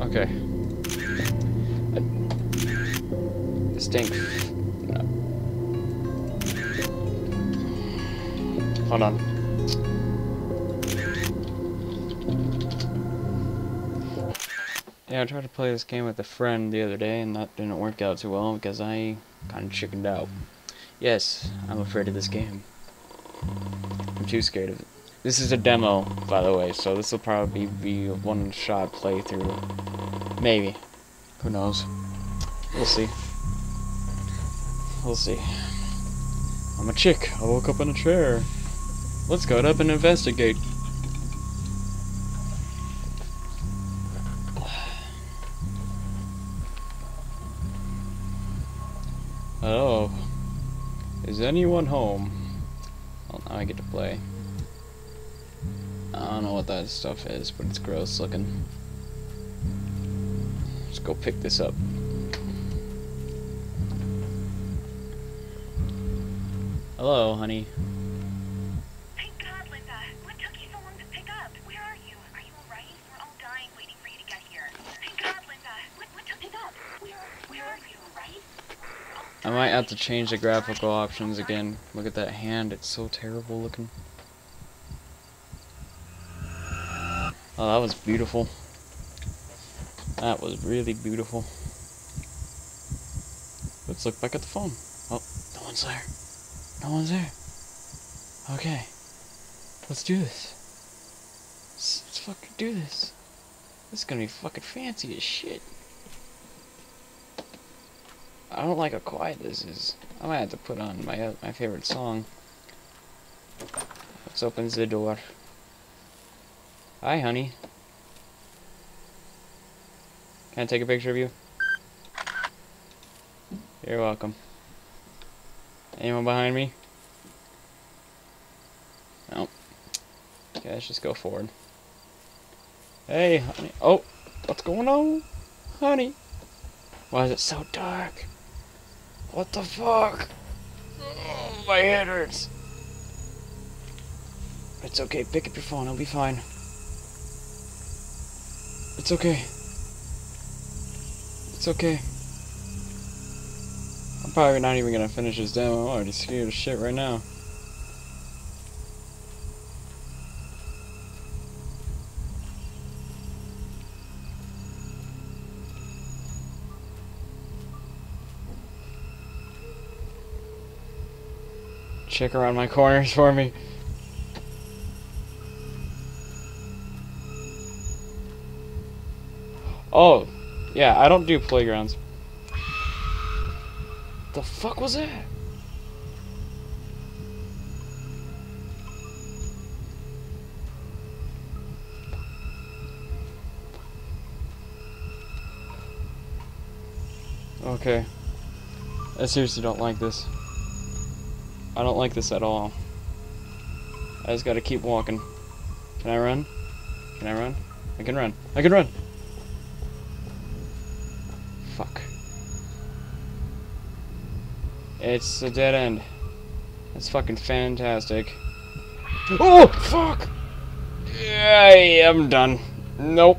Okay. Uh, I stink. Hold on. Yeah, I tried to play this game with a friend the other day, and that didn't work out too well because I kind of chickened out. Yes, I'm afraid of this game. I'm too scared of it. This is a demo, by the way, so this will probably be a one-shot playthrough. Maybe. Who knows? We'll see. We'll see. I'm a chick. I woke up in a chair. Let's go up and investigate. Hello. Is anyone home? Well, now I get to play. I don't know what that stuff is, but it's gross looking. Let's go pick this up. Hello, honey. Thank God, Linda. What took you so long to pick up? Where are you? Are you alright? We're all dying waiting for you to get here. Thank God, Linda. What, what took you up? Where, where are you, right? I might have to change the graphical options again. Look at that hand, it's so terrible looking. Oh, that was beautiful. That was really beautiful. Let's look back at the phone. Oh, no one's there. No one's there. Okay. Let's do this. Let's, let's fucking do this. This is gonna be fucking fancy as shit. I don't like how quiet this is. I might have to put on my uh, my favorite song. Let's open the door. Hi, honey. Can I take a picture of you? You're welcome. Anyone behind me? Nope. Okay, let's just go forward. Hey, honey. Oh, what's going on? Honey. Why is it so dark? What the fuck? Oh, my head hurts. It's okay. Pick up your phone. I'll be fine. It's okay. It's okay. I'm probably not even gonna finish this demo. I'm already scared of shit right now. Check around my corners for me. Oh, yeah, I don't do playgrounds. The fuck was that? Okay. I seriously don't like this. I don't like this at all. I just gotta keep walking. Can I run? Can I run? I can run. I can run! Fuck. It's a dead end. That's fucking fantastic. Oh, fuck! Yeah, I'm done. Nope.